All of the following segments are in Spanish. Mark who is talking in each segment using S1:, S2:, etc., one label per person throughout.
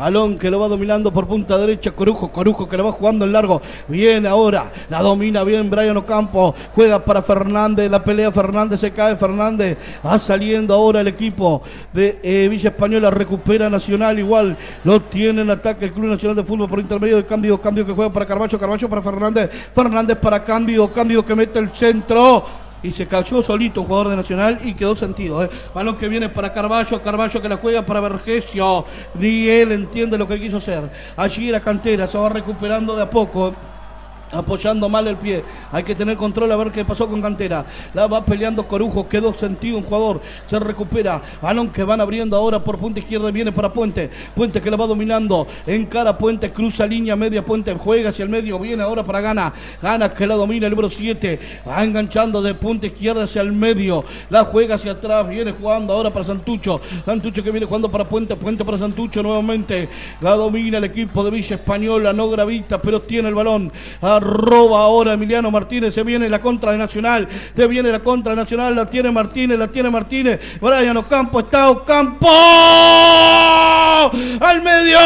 S1: Balón que lo va dominando por punta derecha Corujo, Corujo que lo va jugando en largo. Viene ahora, la domina bien Brian Ocampo. Juega para Fernández, la pelea Fernández, se cae Fernández. Va saliendo ahora el equipo de eh, Villa Española, recupera Nacional igual. Lo tiene en ataque el Club Nacional de Fútbol por intermedio del cambio, cambio que juega para Carbacho, Carbacho para Fernández. Fernández para cambio, cambio que mete el centro y se cayó solito jugador de Nacional y quedó sentido. ¿eh? Balón que viene para Carballo, Carballo que la juega para Vergesio. Ni él entiende lo que quiso hacer. Allí la cantera se va recuperando de a poco apoyando mal el pie. Hay que tener control a ver qué pasó con Cantera. La va peleando Corujo, quedó sentido un jugador. Se recupera. Balón que van abriendo ahora por punta izquierda. Viene para Puente. Puente que la va dominando. En cara Puente, cruza línea media. Puente juega hacia el medio. Viene ahora para Gana. Gana que la domina el número 7. Va enganchando de punta izquierda hacia el medio. La juega hacia atrás. Viene jugando ahora para Santucho. Santucho que viene jugando para Puente. Puente para Santucho nuevamente. La domina el equipo de Villa Española. No gravita, pero tiene el balón roba ahora Emiliano Martínez, se viene la contra de Nacional, se viene la contra Nacional, la tiene Martínez, la tiene Martínez, Brian Ocampo, está Ocampo al medio.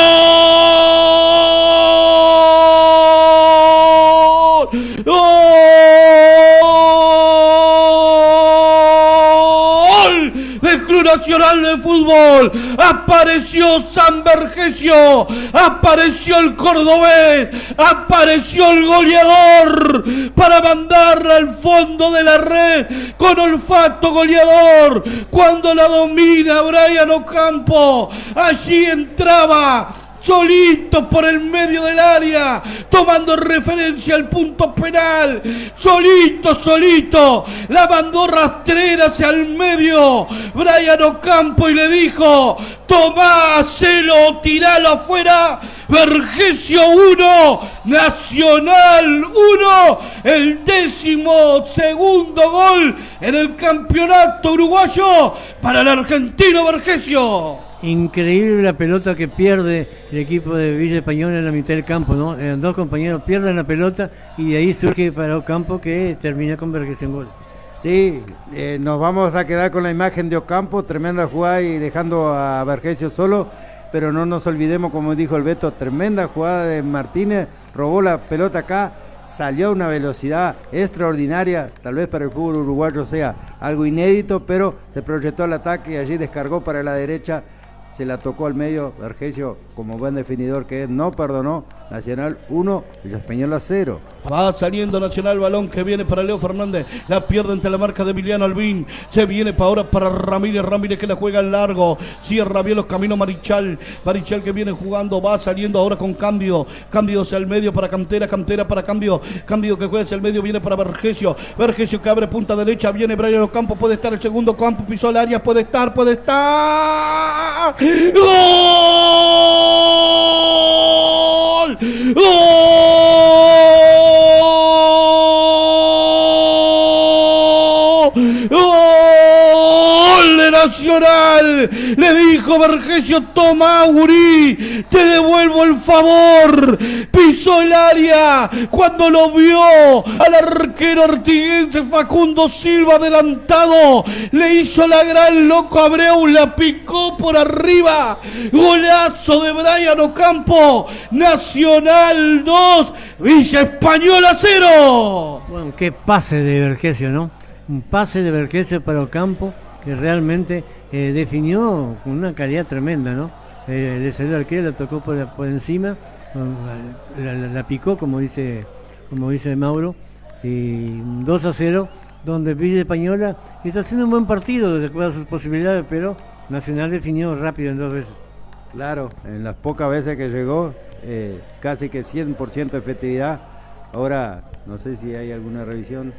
S1: Nacional de Fútbol. Apareció San Vergesio. Apareció el cordobés. Apareció el goleador para mandarla al fondo de la red con olfato goleador. Cuando la domina Brian Ocampo. Allí entraba solito por el medio del área, tomando referencia al punto penal, solito, solito, la mandó rastrera hacia el medio, Brian Ocampo y le dijo, tomá, celo, tiralo afuera, Vergesio 1, Nacional 1, el décimo segundo gol en el campeonato uruguayo para el argentino Vergesio.
S2: Increíble la pelota que pierde el equipo de Villa Española en la mitad del campo, ¿no? Eh, dos compañeros pierden la pelota y de ahí surge para Ocampo que termina con Vergés en gol.
S3: Sí, eh, nos vamos a quedar con la imagen de Ocampo, tremenda jugada y dejando a Vergesio solo, pero no nos olvidemos, como dijo el Beto, tremenda jugada de Martínez, robó la pelota acá, salió a una velocidad extraordinaria, tal vez para el fútbol uruguayo sea algo inédito, pero se proyectó al ataque y allí descargó para la derecha se la tocó al medio, Vergesio, como buen definidor que es, no perdonó, Nacional 1, Villa Española 0.
S1: Va saliendo Nacional, balón que viene para Leo Fernández, la pierde entre la marca de Emiliano Albín, se viene para ahora para Ramírez, Ramírez que la juega en largo, cierra bien los caminos Marichal, Marichal que viene jugando, va saliendo ahora con cambio, cambio hacia el medio para Cantera, Cantera para cambio, cambio que juega hacia el medio, viene para Vergesio, Vergesio que abre punta derecha, viene Brian Ocampo, puede estar el segundo campo, pisó el área, puede estar, puede estar. ¡Gol! ¡Gol! Le dijo Vergesio, toma Uri, te devuelvo el favor. Pisó el área cuando lo vio al arquero artiguense Facundo Silva adelantado. Le hizo la gran loco Abreu, la picó por arriba. Golazo de Brian Ocampo. Nacional 2, Villa Española 0.
S2: Bueno, qué pase de Vergesio, ¿no? Un pase de Vergesio para Ocampo que realmente eh, definió con una calidad tremenda, ¿no? Eh, le salió al arquero, la tocó por, encima, la, picó, como dice, como dice Mauro, y 2 a 0, donde Villa Española está haciendo un buen partido de acuerdo a sus posibilidades, pero Nacional definió rápido en dos veces.
S3: Claro, en las pocas veces que llegó, eh, casi que 100% de efectividad. Ahora, no sé si hay alguna revisión,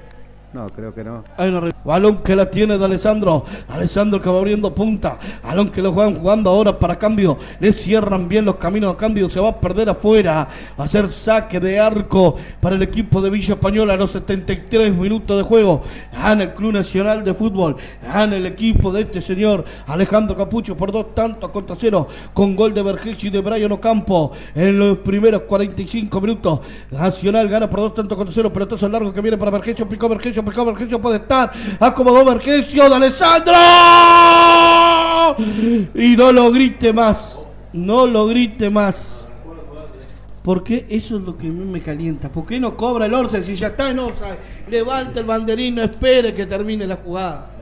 S3: no, creo que no.
S1: Hay balón que la tiene de Alessandro. Alessandro que va abriendo punta. Balón que lo juegan jugando ahora para cambio. Le cierran bien los caminos a cambio. Se va a perder afuera. Va a ser saque de arco para el equipo de Villa Española a los 73 minutos de juego. Gana el Club Nacional de Fútbol. Gana el equipo de este señor Alejandro Capucho por dos tantos contra cero. Con gol de Vergesio y de Brian Ocampo en los primeros 45 minutos. Nacional gana por dos tantos contra cero. Pero todo largo que viene para Vergesio. Picó Vergesio Vergesio puede estar. Acomodó Vergesio de Alessandro. Y no lo grite más. No lo grite más. Porque eso es lo que a mí me calienta. ¿Por qué no cobra el Orce si ya está en Orce? Levanta el banderín, no espere que termine la jugada.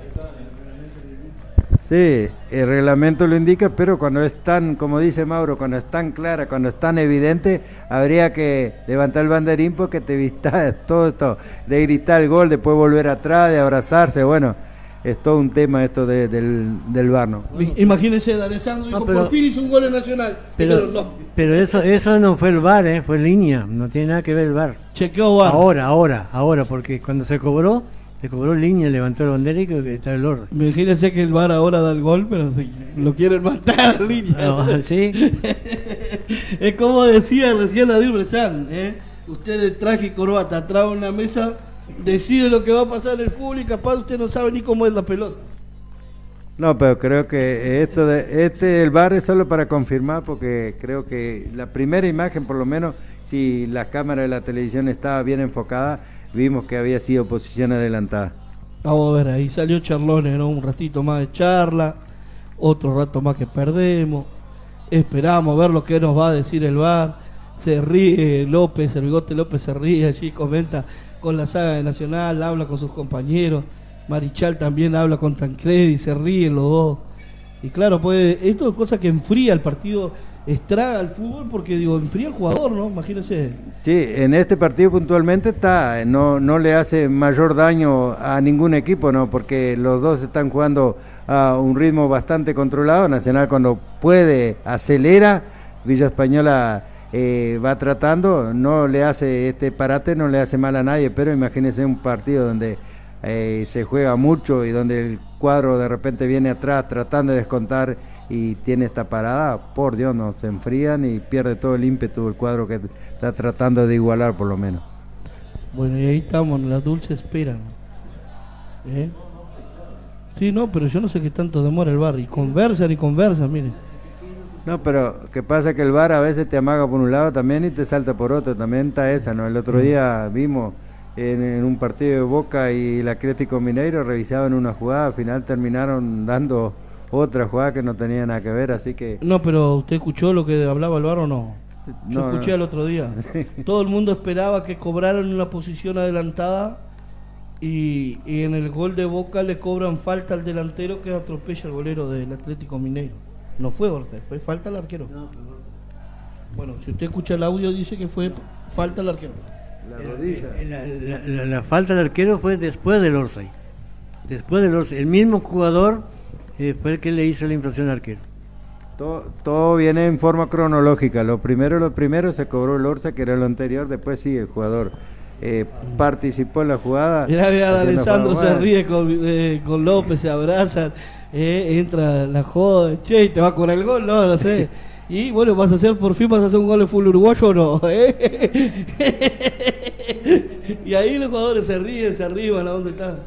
S3: Sí, el reglamento lo indica, pero cuando es tan, como dice Mauro, cuando es tan clara, cuando es tan evidente, habría que levantar el banderín porque te vistas todo esto de gritar el gol, después volver atrás, de abrazarse, bueno, es todo un tema esto de- del, del bar, ¿no?
S1: Imagínese, de Alessandro dijo,
S2: No, pero-
S1: por fin hizo un gol en Nacional.
S2: Pero,
S1: no.
S2: pero eso, eso no fue el bar, ¿eh? fue línea, no tiene nada que ver el bar.
S1: Chequeó VAR.
S2: Ahora, ahora, ahora, porque cuando se cobró, se cobró línea, levantó el bandera y que está el orden.
S1: Imagínese que el VAR ahora da el gol, pero si lo quieren matar, línea.
S2: Ah, ¿Sí?
S1: es como decía recién Nadir Bresan, ¿eh? Usted de traje y corbata atrás de una mesa, decide lo que va a pasar en el fútbol y capaz usted no sabe ni cómo es la pelota.
S3: No, pero creo que esto de este el bar es solo para confirmar porque creo que la primera imagen por lo menos si la cámara de la televisión estaba bien enfocada, vimos que había sido posición adelantada.
S1: Vamos a ver, ahí salió Charlone, ¿no? Un ratito más de charla, otro rato más que perdemos. Esperamos a ver lo que nos va a decir el VAR. Se ríe López, el bigote López se ríe allí, comenta con la saga de Nacional, habla con sus compañeros. Marichal también habla con Tancredi, se ríen los dos. Y claro, pues esto es cosa que enfría el partido, estraga el fútbol porque digo, enfría al jugador, ¿no? Imagínense.
S3: Sí, en este partido puntualmente está, no, no le hace mayor daño a ningún equipo, ¿no? Porque los dos están jugando a un ritmo bastante controlado. Nacional cuando puede acelera, Villa Española eh, va tratando, no le hace este parate, no le hace mal a nadie, pero imagínense un partido donde eh, se juega mucho y donde el cuadro de repente viene atrás tratando de descontar y tiene esta parada, por Dios, no se enfrían y pierde todo el ímpetu el cuadro que está tratando de igualar por lo menos.
S1: Bueno, y ahí estamos, en la dulce espera. ¿Eh? Sí, no, pero yo no sé qué tanto demora el bar. Y conversan y conversan, miren.
S3: No, pero que pasa que el VAR a veces te amaga por un lado también y te salta por otro, también está esa, ¿no? El otro día vimos en, en un partido de Boca y el Atlético Mineiro revisaban una jugada, al final terminaron dando otra jugada que no tenía nada que ver, así que
S1: No, pero ¿usted escuchó lo que hablaba el bar o no? Yo
S3: No,
S1: escuché
S3: no.
S1: el otro día. Todo el mundo esperaba que cobraran una posición adelantada y, y en el gol de Boca le cobran falta al delantero que atropella al golero del Atlético Mineiro. No fue Orce, fue falta al arquero. Bueno, si usted escucha el audio dice que fue falta al arquero.
S2: La, la- la- la falta del arquero fue después del Orsay. Después del Orsay. El mismo jugador eh, fue el que le hizo la infracción al arquero.
S3: todo, todo viene en forma cronológica. Lo primero, lo primero se cobró el Orsa, que era lo anterior, después sí, el jugador eh, participó en la jugada.
S1: Mirá, mirá,
S3: haciendo
S1: Alessandro se ríe con, eh, con López, se abrazan, eh, entra la joda, che, ¿y ¿te va a cobrar el gol? No, no sé. Y bueno, vas a hacer, por fin vas a hacer un gol de full uruguayo o no. ¿Eh? y ahí los jugadores se ríen, se arriban, ¿a dónde están?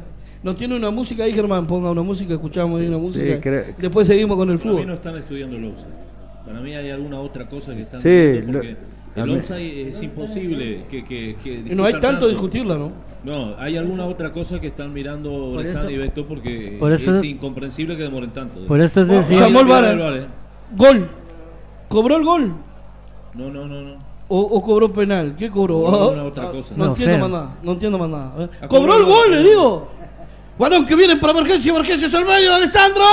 S1: ¿No tiene una música ahí, Germán? Ponga una música, escuchamos ahí una
S3: Sí,
S1: música.
S3: creo-
S1: Después seguimos con el
S4: Para mí no
S1: fútbol.
S4: están estudiando el offside. Para mí hay alguna otra cosa que están
S3: Sí, lo-
S4: porque el offside es imposible que, que, que
S1: Y no hay tanto discutirla, ¿no?
S4: No, hay alguna otra cosa que están mirando
S2: eso-
S4: y Beto porque
S2: por eso-
S4: es incomprensible que demoren tanto.
S2: Por eso te
S1: Oh,
S2: decía.
S1: llamó el
S4: Mira,
S1: VAR,
S4: mira
S1: ¿eh?
S4: ¿eh?
S1: Gol. ¿Cobró el gol?
S4: No, no, no, no.
S1: O, o cobró penal? ¿Qué cobró?
S4: Cobró
S1: Ah,
S4: otra cosa.
S1: No,
S2: No
S1: entiendo más nada. No entiendo más nada. ¿eh? ¡Cobró el gol, le digo! Balón que viene para Vergesio, Vergesio es el medio de Alessandro.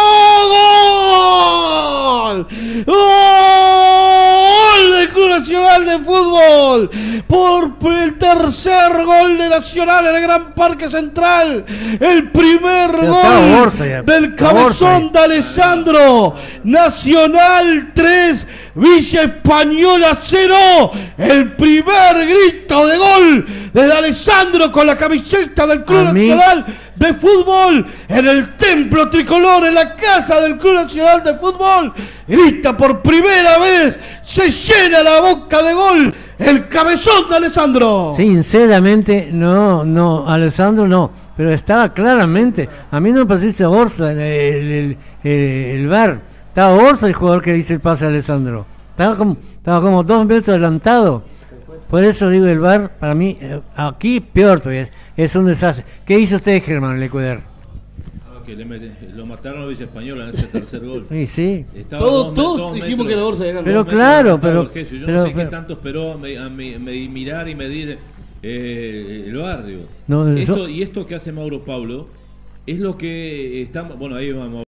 S1: ¡Gol! ¡Gol del Club Nacional de Fútbol! Por el tercer gol de Nacional en el Gran Parque Central. El primer
S2: Pero
S1: gol
S2: Borsa
S1: del cabezón de Alessandro. Nacional 3, Villa Española 0. El primer grito de gol de Alessandro con la camiseta del Club
S2: A mí-
S1: Nacional de Fútbol en el templo tricolor, en la casa del Club Nacional de Fútbol. Grita por primera vez, se llena la boca de gol. El cabezón de Alessandro.
S2: Sinceramente, no, no, Alessandro no, pero estaba claramente, a mí no me parecía Orsa el, el, el, el VAR, estaba Orsa el jugador que dice el pase a Alessandro, estaba como, estaba como dos metros adelantado, por eso digo el VAR, para mí, eh, aquí peor todavía, es, es un desastre. ¿Qué hizo usted Germán Lecuder?
S4: que le mete- lo mataron a Villa Española en ese tercer gol.
S2: Y sí.
S4: Estaba
S1: Todos,
S4: dos-
S1: todos
S4: dos
S1: dijimos
S4: metros-
S1: que la bolsa de
S2: Pero claro, pero-
S4: Vergesio. Yo
S2: pero-
S4: no sé
S2: pero-
S4: qué tanto esperó a, me- a me- me- mirar y medir eh, el barrio.
S2: No,
S4: esto,
S2: eso-
S4: Y esto que hace Mauro Pablo es lo que estamos. Bueno, ahí vamos.